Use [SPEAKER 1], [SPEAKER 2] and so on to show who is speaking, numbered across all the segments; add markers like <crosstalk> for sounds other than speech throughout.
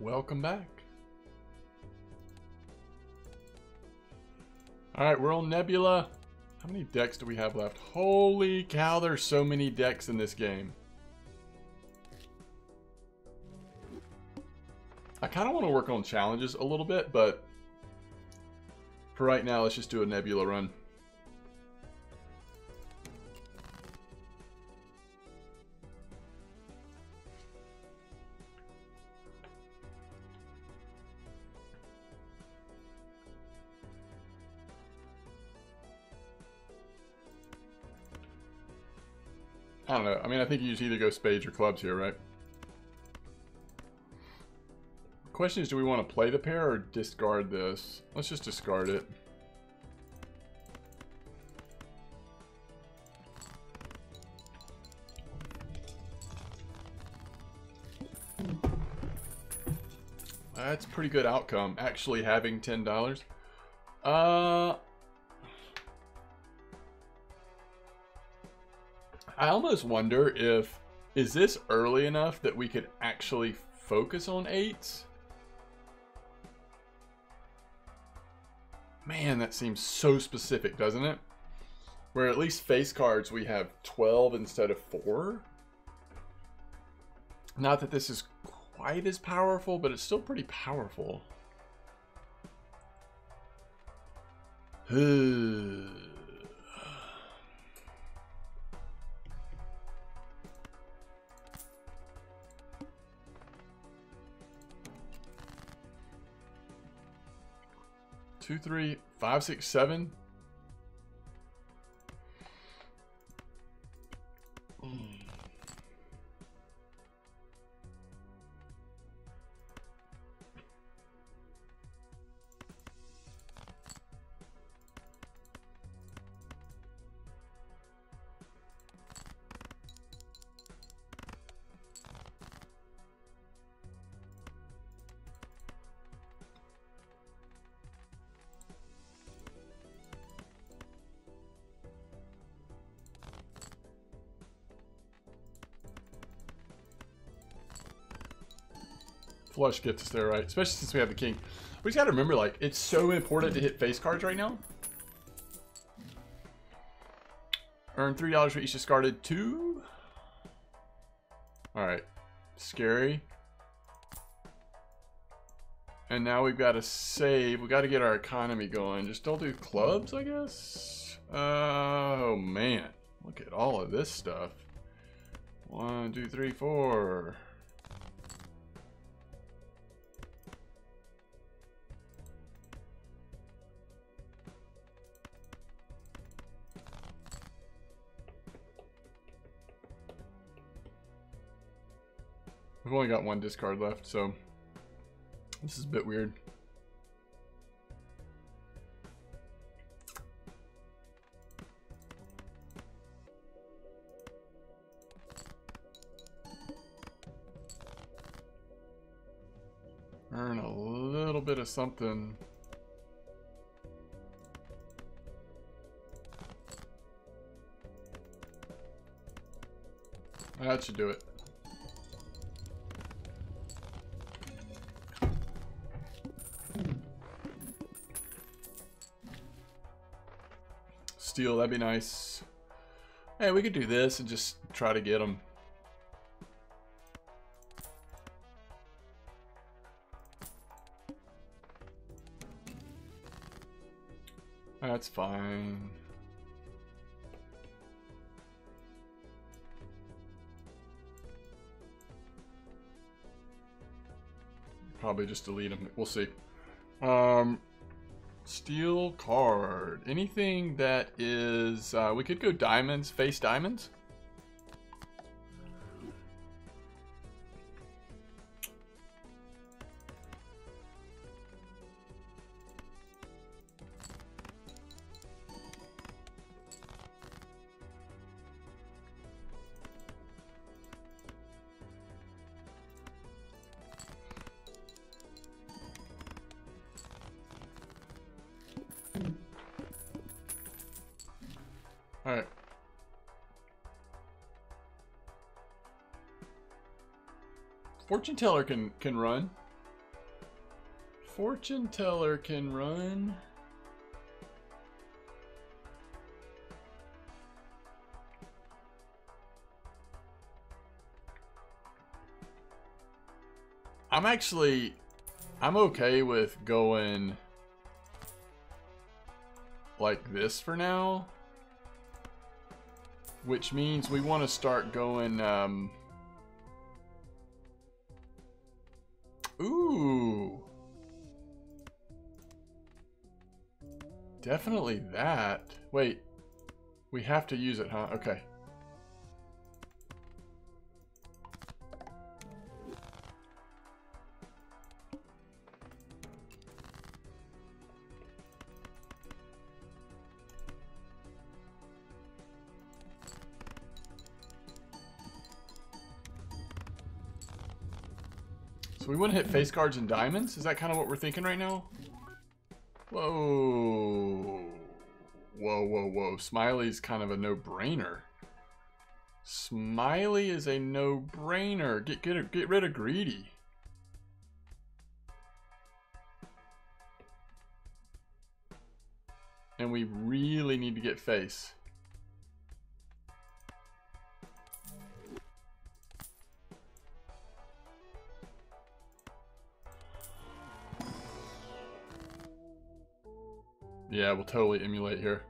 [SPEAKER 1] Welcome back. Alright, we're on Nebula. How many decks do we have left? Holy cow, there's so many decks in this game. I kind of want to work on challenges a little bit, but for right now, let's just do a Nebula run. Think you just either go spades or clubs here, right? Question is, do we want to play the pair or discard this? Let's just discard it. That's pretty good outcome, actually having $10. Uh, I almost wonder if, is this early enough that we could actually focus on eights? Man, that seems so specific, doesn't it? Where at least face cards we have 12 instead of 4. Not that this is quite as powerful, but it's still pretty powerful. <sighs> two, three, five, six, seven. Hmm. Flush gets us there, right? Especially since we have the king. We just gotta remember, like, it's so important to hit face cards right now. Earn $3 for each discarded. Two? Alright. Scary. And now we've got to save. we got to get our economy going. Just don't do clubs, I guess? Uh, oh, man. Look at all of this stuff. One, two, three, four. We've only got one discard left, so this is a bit weird. Earn a little bit of something. That should do it. Steel. That'd be nice. Hey, we could do this and just try to get them. That's fine. Probably just delete them. We'll see. Um, Steel card. Anything that is... Uh, we could go diamonds. Face diamonds. Alright. Fortune teller can can run. fortune teller can run. I'm actually, I'm okay with going like this for now. Which means we want to start going, um... Ooh! Definitely that. Wait. We have to use it, huh? Okay. We want to hit face cards and diamonds? Is that kind of what we're thinking right now? Whoa. Whoa, whoa, whoa. Smiley's kind of a no-brainer. Smiley is a no-brainer. Get, get, get rid of Greedy. And we really need to get face. Yeah, we'll totally emulate here.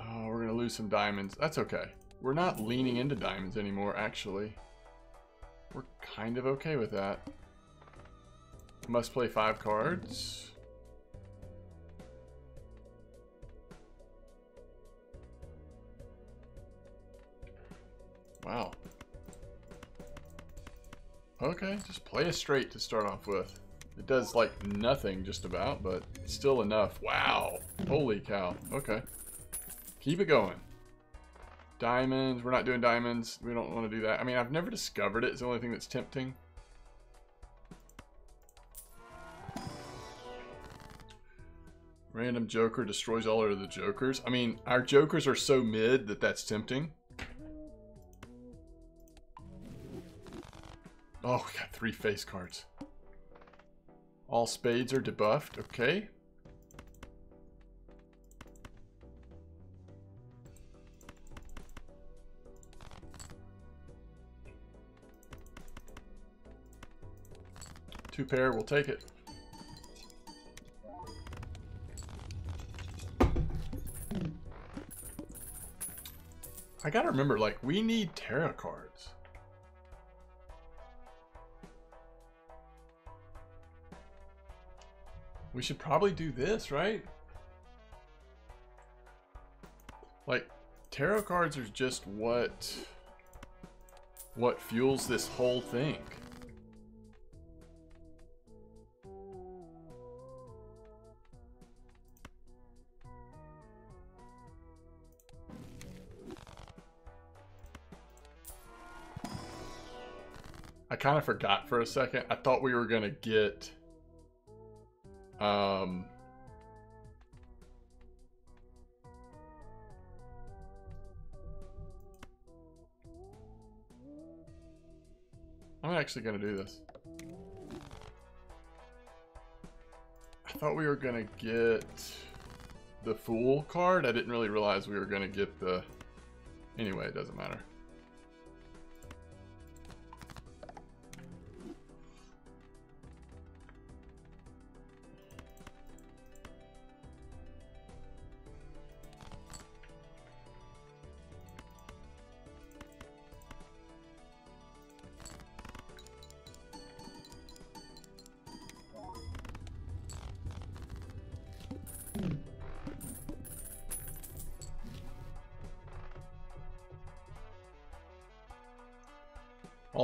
[SPEAKER 1] Oh, we're going to lose some diamonds. That's okay. We're not leaning into diamonds anymore, actually. We're kind of okay with that. Must play five cards. Wow. Okay, just play a straight to start off with. It does like nothing just about, but still enough. Wow. Holy cow. Okay. Keep it going. Diamonds. We're not doing diamonds. We don't want to do that. I mean, I've never discovered it. It's the only thing that's tempting. Random Joker destroys all of the Jokers. I mean, our Jokers are so mid that that's tempting. Oh, we got three face cards. All spades are debuffed. Okay. Two pair, we'll take it. I gotta remember, like, we need tarot cards. We should probably do this, right? Like, tarot cards are just what... What fuels this whole thing. I kind of forgot for a second. I thought we were going to get um, I'm actually going to do this. I thought we were going to get the Fool card. I didn't really realize we were going to get the... Anyway, it doesn't matter.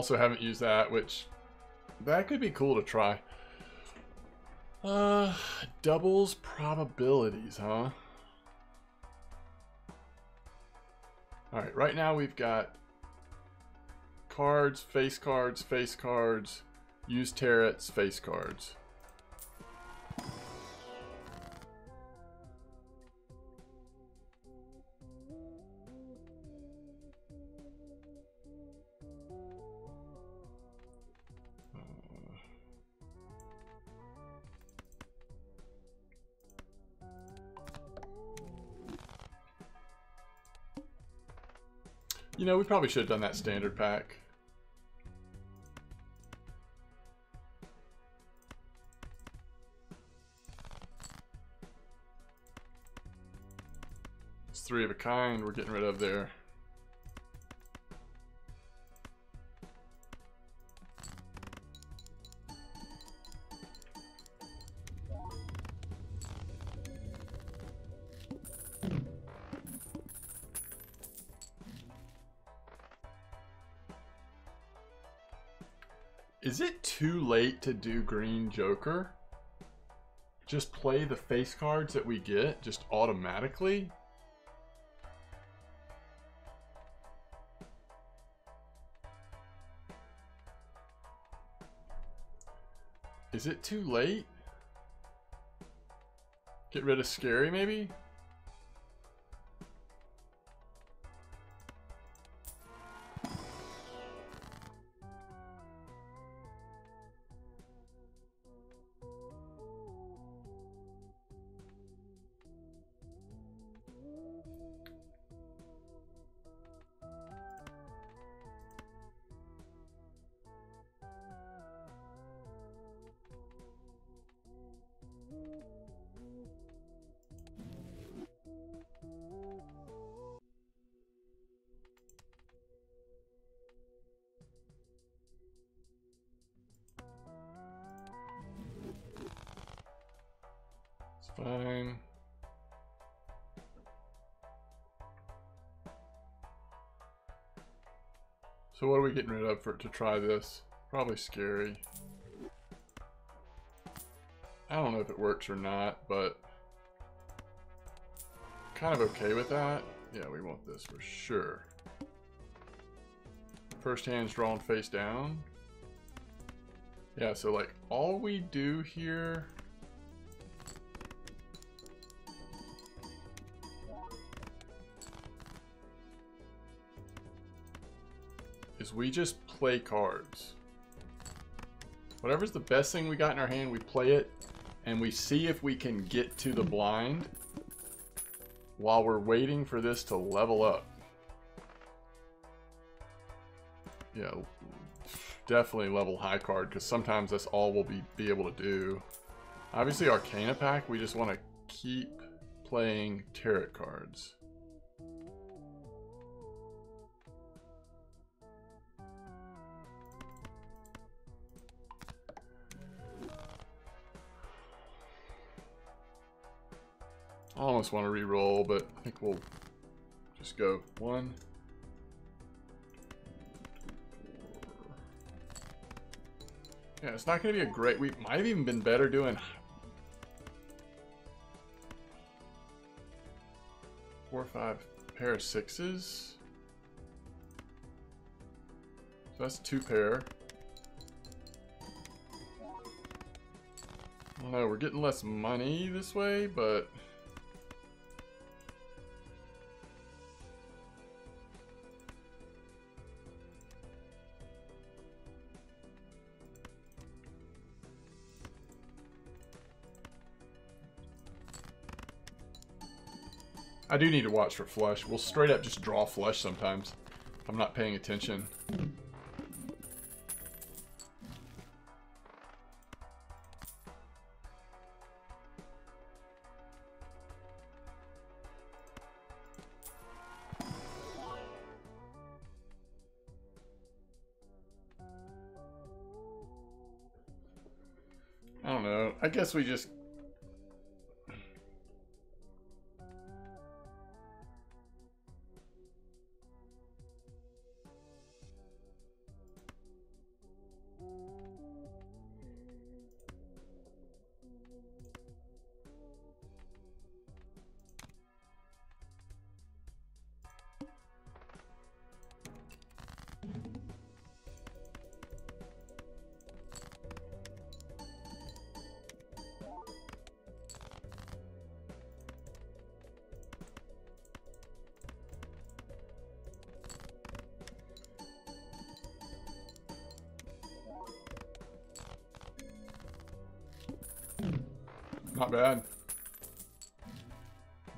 [SPEAKER 1] Also haven't used that, which that could be cool to try. Uh, doubles probabilities, huh? Alright, right now we've got cards, face cards, face cards, use tarots, face cards. Know, we probably should have done that standard pack. It's three of a kind we're getting rid of there. Is it too late to do Green Joker? Just play the face cards that we get just automatically? Is it too late? Get rid of Scary, maybe? Fine. So what are we getting rid of for to try this? Probably scary. I don't know if it works or not, but kind of okay with that. Yeah, we want this for sure. First hand's drawn face down. Yeah, so like all we do here is we just play cards. Whatever's the best thing we got in our hand, we play it, and we see if we can get to the blind while we're waiting for this to level up. Yeah, definitely level high card, because sometimes that's all we'll be, be able to do. Obviously, Arcana pack, we just want to keep playing tarot cards. Almost want to re-roll, but I think we'll just go one. Yeah, it's not going to be a great... We might have even been better doing... Four, or five, pair of sixes. So that's two pair. I don't know, we're getting less money this way, but... I do need to watch for flush. We'll straight up just draw flush sometimes. I'm not paying attention. I don't know. I guess we just Not bad.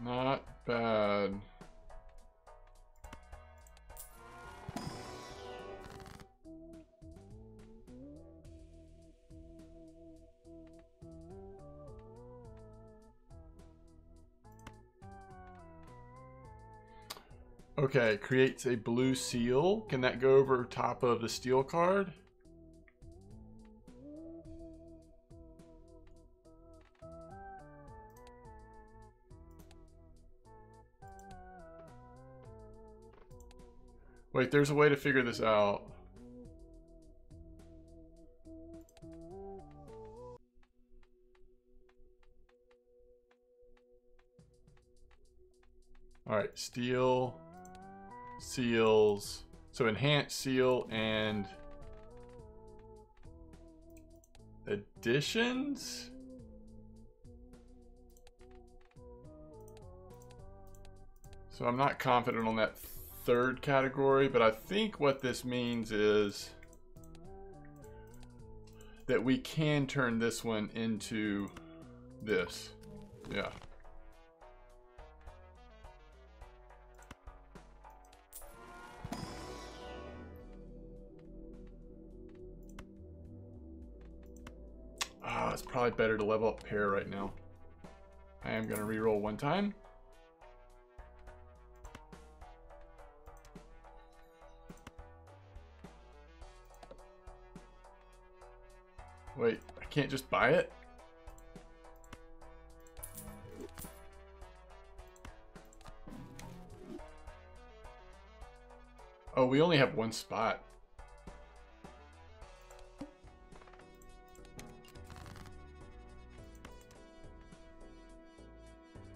[SPEAKER 1] Not bad. Okay, creates a blue seal. Can that go over top of the steel card? Wait, there's a way to figure this out. Alright, steel, seals. So enhance seal and editions? So I'm not confident on that third category, but I think what this means is that we can turn this one into this. Yeah. Ah, oh, it's probably better to level up pair right now. I am going to re-roll one time. Can't just buy it? Oh, we only have one spot.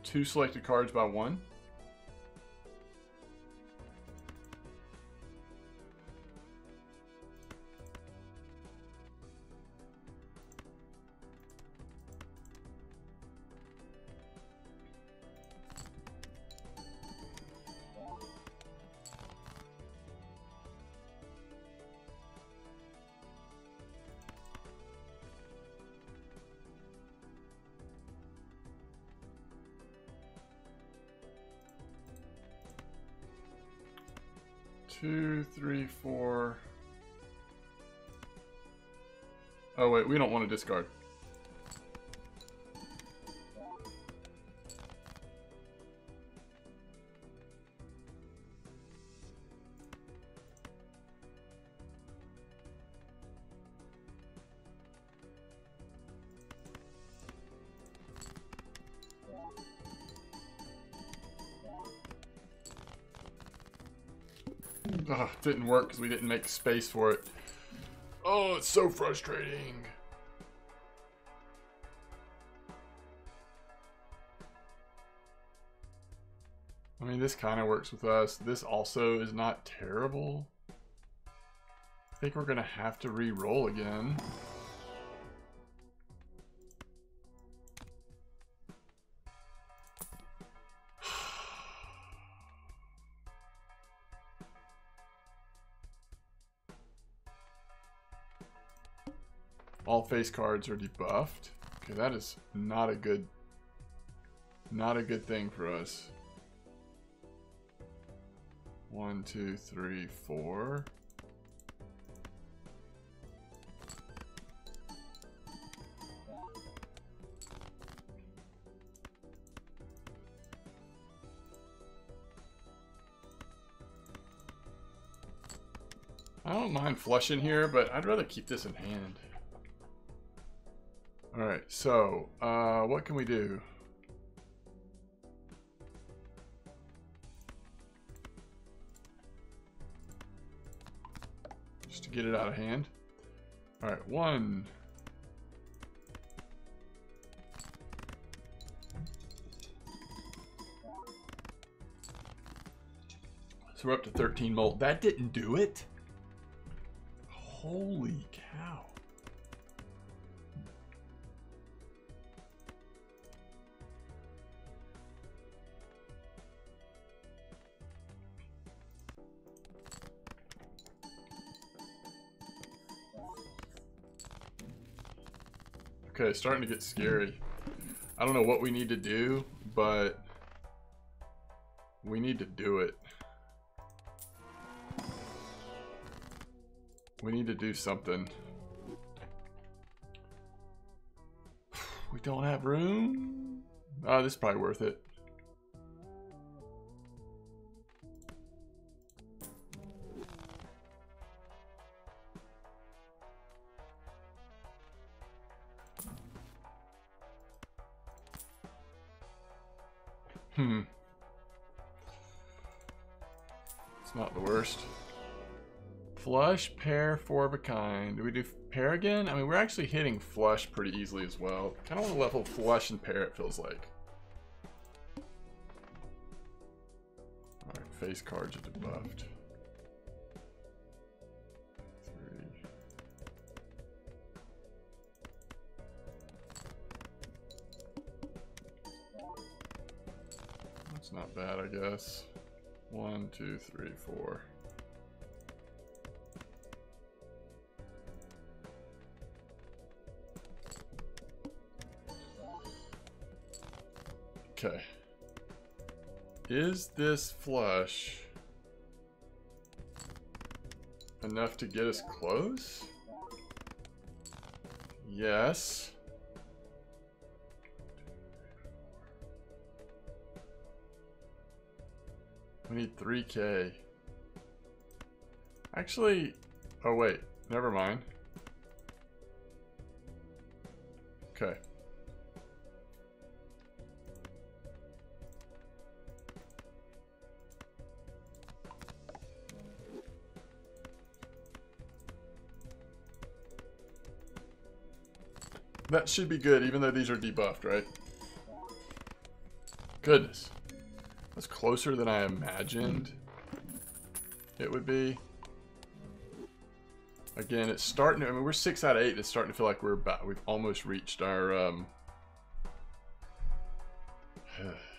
[SPEAKER 1] Two selected cards by one. Two, three, four. Oh wait, we don't want to discard. Didn't work because we didn't make space for it. Oh, it's so frustrating. I mean, this kind of works with us. This also is not terrible. I think we're going to have to re-roll again. Face cards are debuffed. Okay, that is not a good, not a good thing for us. One, two, three, four. I don't mind flushing here, but I'd rather keep this in hand. Alright, so, uh, what can we do? Just to get it out of hand. Alright, one. So we're up to 13 mult. That didn't do it? Holy cow. Okay, starting to get scary. I don't know what we need to do, but we need to do it. We need to do something. <sighs> We don't have room? Oh, this is probably worth it. Flush, pair, four of a kind. Do we do pair again? I mean, we're actually hitting flush pretty easily as well. Kind of want to level flush and pair, it feels like. Alright, face cards are debuffed. Three. That's not bad, I guess. One, two, three, four. Okay. Is this flush enough to get us close? Yes. We need 3k. Actually, oh wait, never mind. Okay. That should be good, even though these are debuffed, right? Goodness. That's closer than I imagined it would be. Again, it's starting to, I mean, we're six out of eight. It's starting to feel like we're about, we've almost reached our, um, <sighs> <sighs>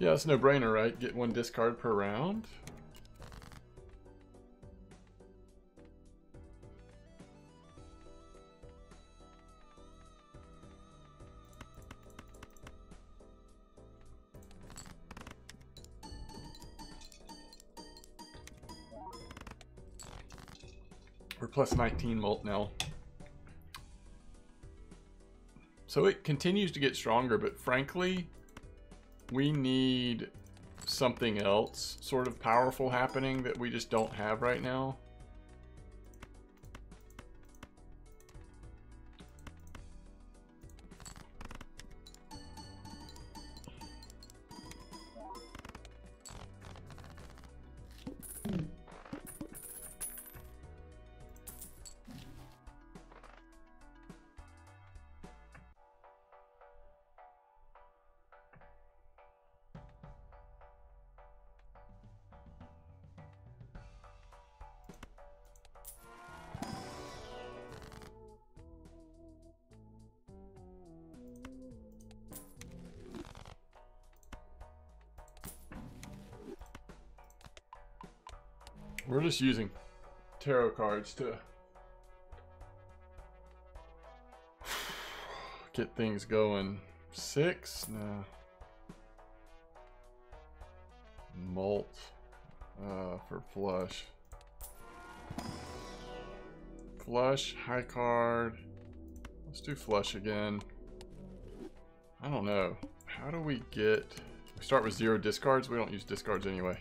[SPEAKER 1] Yeah, it's no brainer, right? Get one discard per round. We're plus 19 mult now. So it continues to get stronger, but frankly, we need something else sort of powerful happening that we just don't have right now. We're just using tarot cards to get things going. Six? No. Mult uh, for flush. Flush, high card. Let's do flush again. I don't know. How do we get... We start with zero discards? We don't use discards anyway.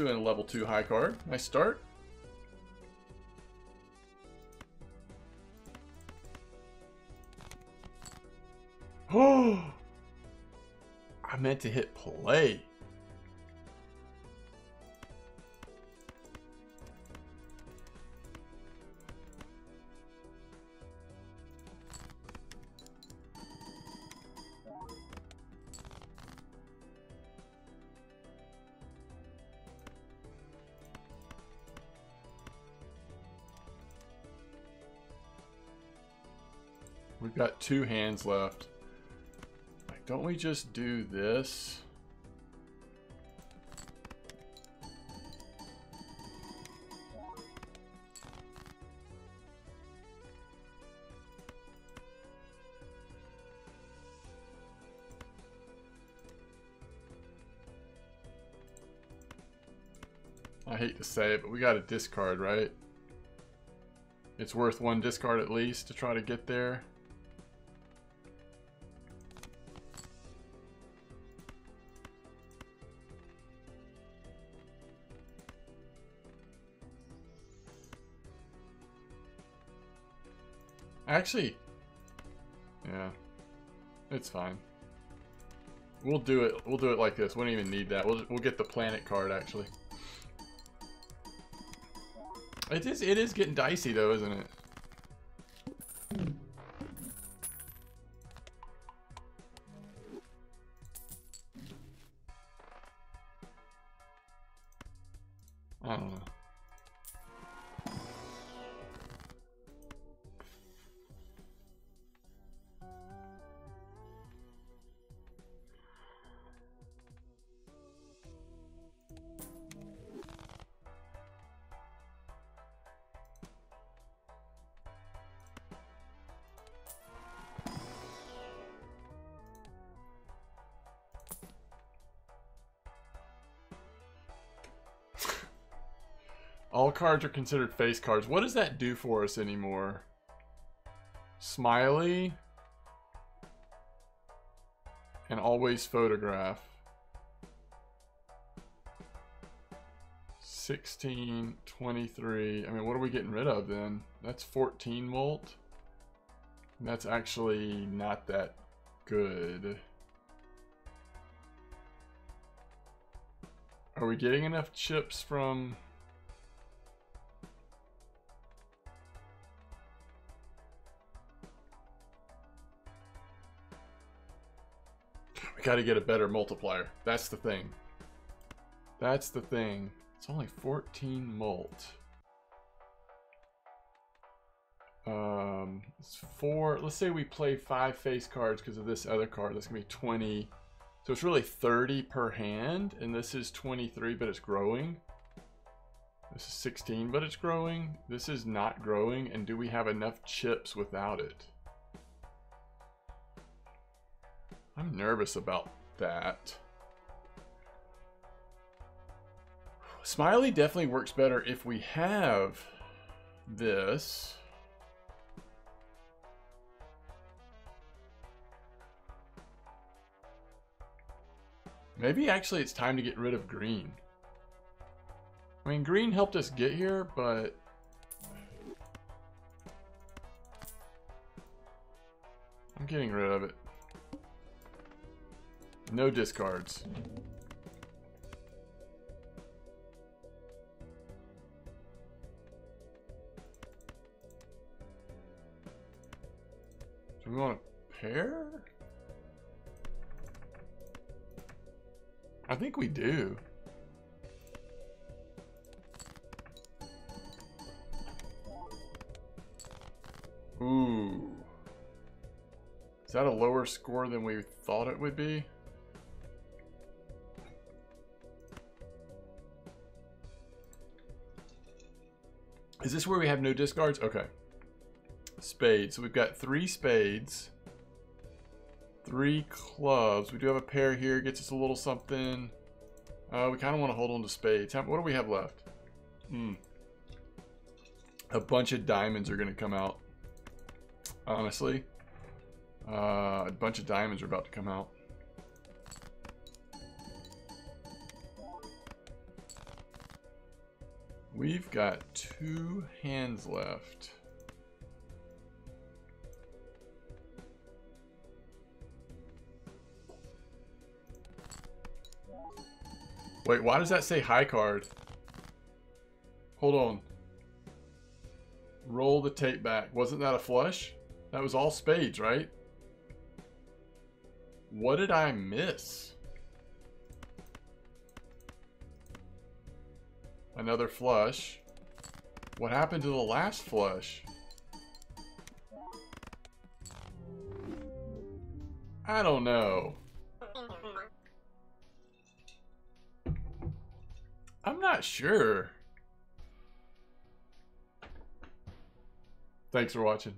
[SPEAKER 1] Doing a level 2 high card. Nice start. Oh! <gasps> I meant to hit play. Two hands left. Like, don't we just do this? I hate to say it, but we got a discard, right? It's worth one discard at least to try to get there. Actually, yeah, it's fine. We'll do it. We'll do it like this. We don't even need that. We'll we'll get the planet card actually. It is it is getting dicey though, isn't it? All cards are considered face cards. What does that do for us anymore? Smiley. And always photograph. 16, 23. I mean, what are we getting rid of then? That's 14 volt. That's actually not that good. Are we getting enough chips from... We gotta get a better multiplier. That's the thing. That's the thing. It's only 14 mult. Um, it's four. Let's say we play five face cards because of this other card. That's gonna be 20. So it's really 30 per hand, and this is 23, but it's growing. This is 16, but it's growing. This is not growing, and do we have enough chips without it? I'm nervous about that. Smiley definitely works better if we have this. Maybe actually it's time to get rid of green. I mean, green helped us get here, but... I'm getting rid of it. No discards. Do we want a pair? I think we do. Ooh. Is that a lower score than we thought it would be? Is this where we have no discards? Okay. Spades. So we've got three spades. Three clubs. We do have a pair here. Gets us a little something. Uh, we kind of want to hold on to spades. What do we have left? Hmm. A bunch of diamonds are going to come out. Honestly. Uh, a bunch of diamonds are about to come out. We've got two hands left. Wait, why does that say high card? Hold on. Roll the tape back. Wasn't that a flush? That was all spades, right? What did I miss? Another flush. What happened to the last flush? I don't know. I'm not sure. Thanks for watching.